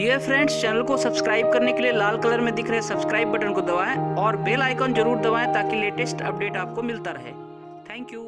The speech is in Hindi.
डियर फ्रेंड्स चैनल को सब्सक्राइब करने के लिए लाल कलर में दिख रहे सब्सक्राइब बटन को दबाएँ और बेल आइकन ज़रूर दबाएँ ताकि लेटेस्ट अपडेट आपको मिलता रहे। Thank you